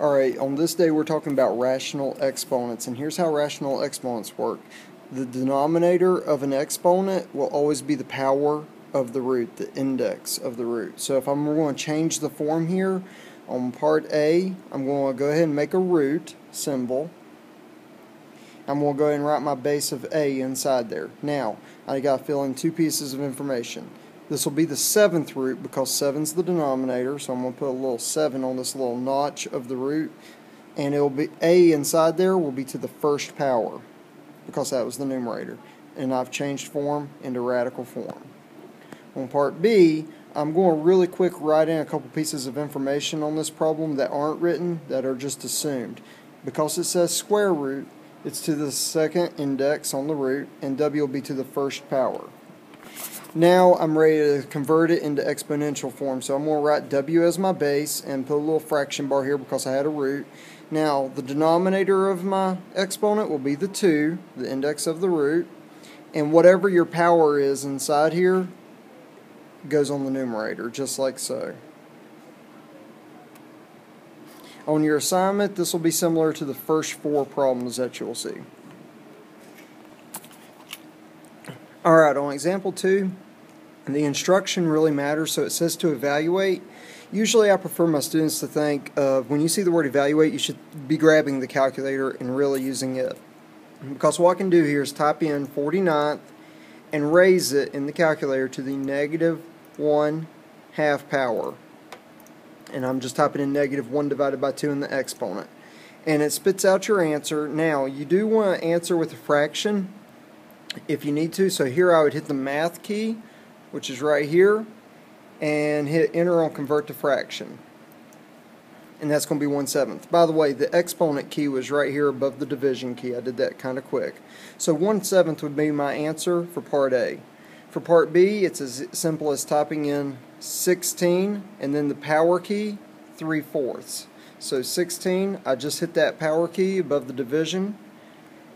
Alright, on this day we're talking about rational exponents, and here's how rational exponents work. The denominator of an exponent will always be the power of the root, the index of the root. So if I'm going to change the form here, on part A, I'm going to go ahead and make a root symbol. I'm going to go ahead and write my base of A inside there. Now, I got to fill in two pieces of information. This will be the seventh root because seven's the denominator, so I'm going to put a little 7 on this little notch of the root. And it'll be A inside there will be to the first power because that was the numerator. And I've changed form into radical form. On part B, I'm going to really quick write in a couple pieces of information on this problem that aren't written, that are just assumed. Because it says square root, it's to the second index on the root, and W will be to the first power. Now I'm ready to convert it into exponential form. So I'm going to write W as my base and put a little fraction bar here because I had a root. Now the denominator of my exponent will be the 2, the index of the root. And whatever your power is inside here goes on the numerator, just like so. On your assignment, this will be similar to the first four problems that you'll see. Alright, on example 2, the instruction really matters, so it says to evaluate. Usually I prefer my students to think of when you see the word evaluate, you should be grabbing the calculator and really using it. Because what I can do here is type in 49th and raise it in the calculator to the negative 1 half power. And I'm just typing in negative 1 divided by 2 in the exponent. And it spits out your answer. Now, you do want to answer with a fraction if you need to. So here I would hit the math key which is right here, and hit enter on convert to fraction. And that's going to be 1 7th. By the way, the exponent key was right here above the division key. I did that kind of quick. So 1 7th would be my answer for part A. For part B, it's as simple as typing in 16 and then the power key, 3 fourths. So 16, I just hit that power key above the division.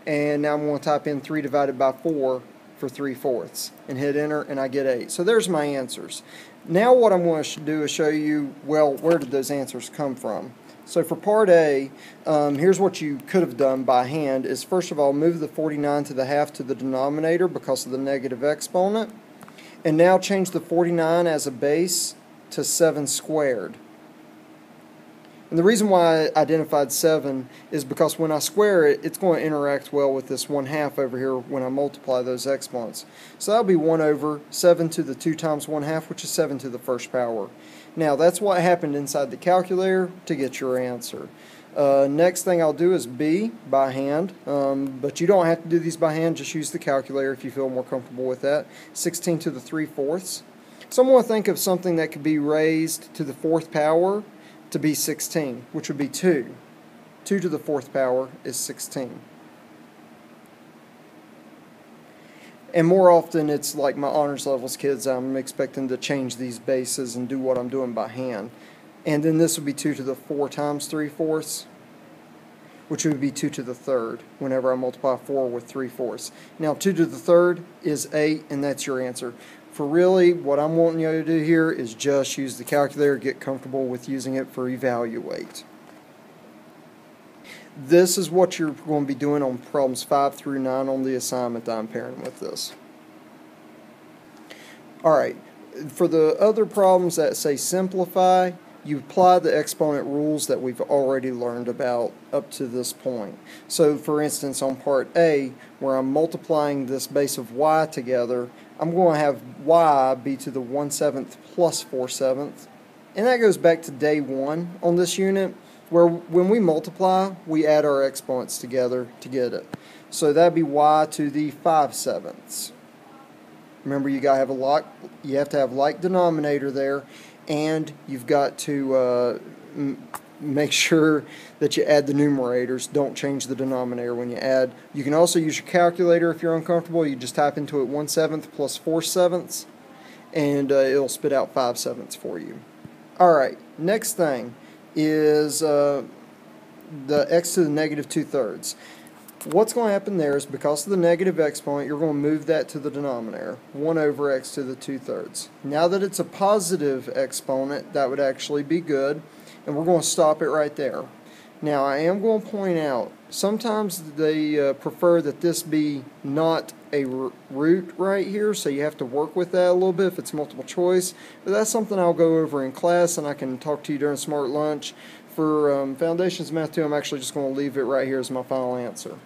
And now I'm going to type in 3 divided by 4 for 3 fourths and hit enter and I get 8. So there's my answers. Now what I'm going to do is show you, well, where did those answers come from? So for part A, um, here's what you could have done by hand is first of all move the 49 to the half to the denominator because of the negative exponent and now change the 49 as a base to 7 squared. And the reason why I identified 7 is because when I square it, it's going to interact well with this 1 half over here when I multiply those exponents. So that'll be 1 over 7 to the 2 times 1 half, which is 7 to the first power. Now that's what happened inside the calculator to get your answer. Uh, next thing I'll do is B by hand, um, but you don't have to do these by hand, just use the calculator if you feel more comfortable with that. 16 to the 3 fourths. So I'm going to think of something that could be raised to the fourth power to be 16, which would be 2. 2 to the fourth power is 16. And more often, it's like my honors levels kids, I'm expecting to change these bases and do what I'm doing by hand. And then this would be 2 to the 4 times 3 fourths, which would be 2 to the third whenever I multiply 4 with 3 fourths. Now, 2 to the third is 8, and that's your answer for really what I'm wanting you to do here is just use the calculator, get comfortable with using it for evaluate. This is what you're going to be doing on problems 5 through 9 on the assignment that I'm pairing with this. Alright, for the other problems that say simplify, you apply the exponent rules that we've already learned about up to this point. So for instance on part A, where I'm multiplying this base of y together, I'm going to have y be to the 1 7th plus 4 sevenths. And that goes back to day 1 on this unit, where when we multiply, we add our exponents together to get it. So that'd be y to the 5 sevenths. Remember, you got to have a like, you have to have like denominator there, and you've got to uh, make sure that you add the numerators. Don't change the denominator when you add. You can also use your calculator if you're uncomfortable. You just type into it 1 7th plus 4 sevenths, and uh, it'll spit out 5 sevenths for you. Alright, next thing is uh, the x to the negative 2 thirds. What's going to happen there is because of the negative exponent, you're going to move that to the denominator, 1 over x to the 2 thirds. Now that it's a positive exponent, that would actually be good, and we're going to stop it right there. Now, I am going to point out sometimes they uh, prefer that this be not a root right here, so you have to work with that a little bit if it's multiple choice. But that's something I'll go over in class and I can talk to you during Smart Lunch. For um, Foundations Math 2, I'm actually just going to leave it right here as my final answer.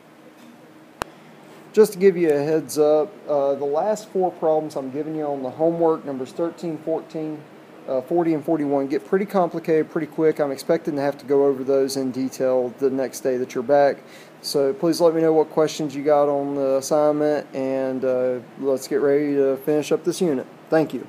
Just to give you a heads up, uh, the last four problems I'm giving you on the homework, numbers 13, 14, uh, 40 and 41 get pretty complicated pretty quick. I'm expecting to have to go over those in detail the next day that you're back. So please let me know what questions you got on the assignment and uh, let's get ready to finish up this unit. Thank you.